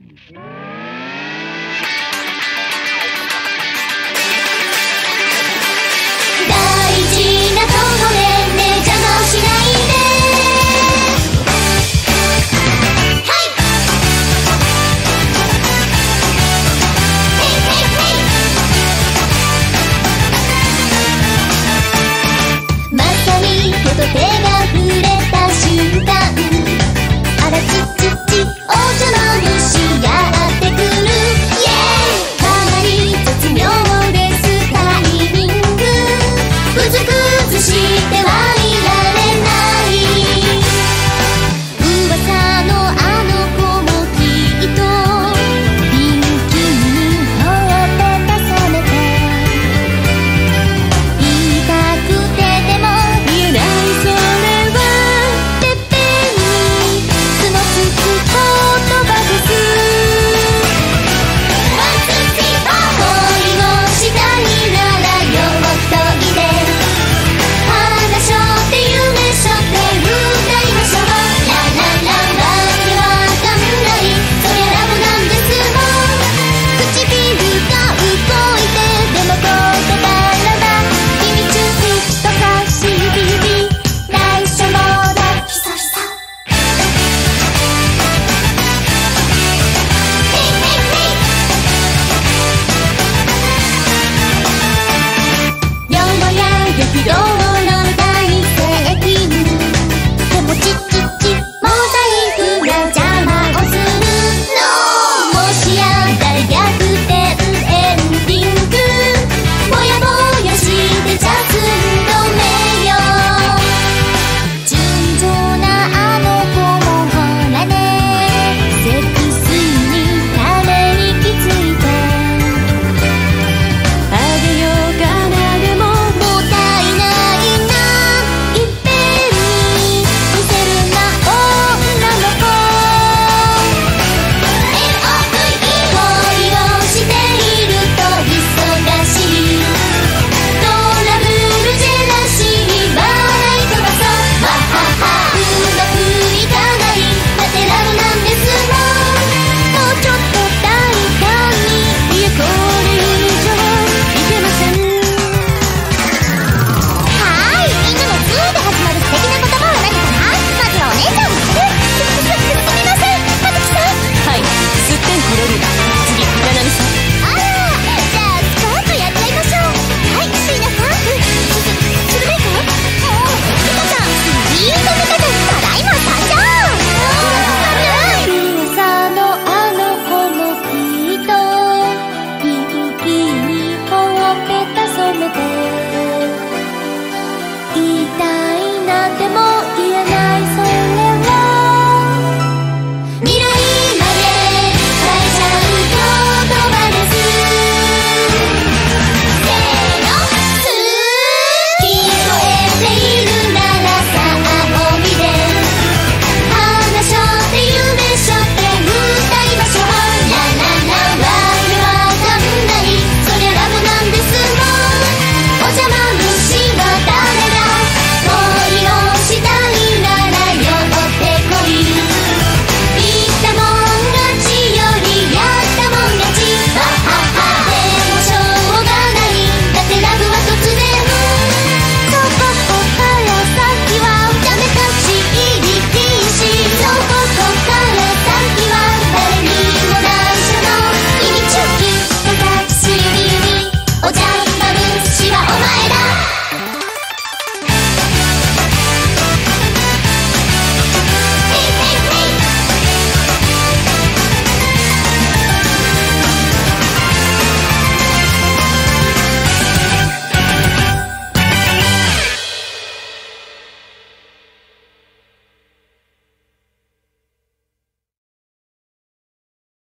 Mm-hmm.